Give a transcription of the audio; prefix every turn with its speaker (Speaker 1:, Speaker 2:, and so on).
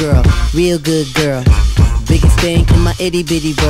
Speaker 1: girl, real good girl. Biggest thing in my itty bitty world.